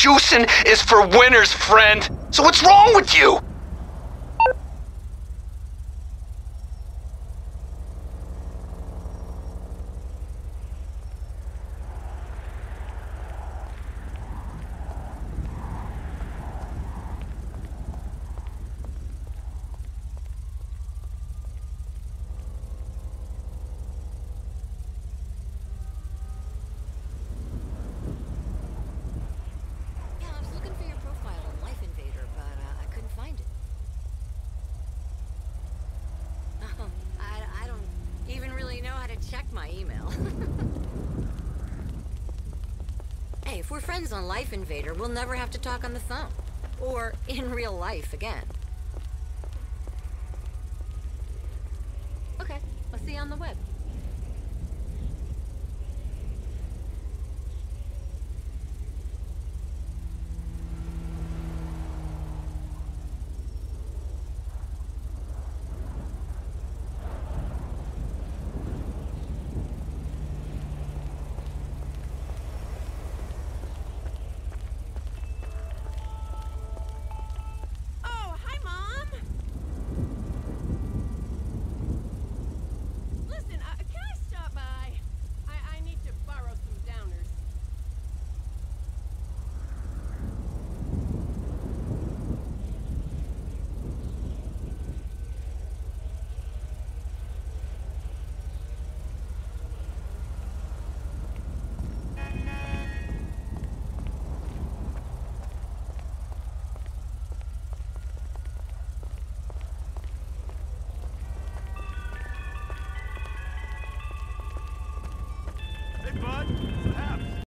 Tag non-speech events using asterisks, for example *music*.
Juicing is for winners, friend. So what's wrong with you? My email. *laughs* hey, if we're friends on Life Invader, we'll never have to talk on the phone. Or in real life again. Okay, I'll see you on the web.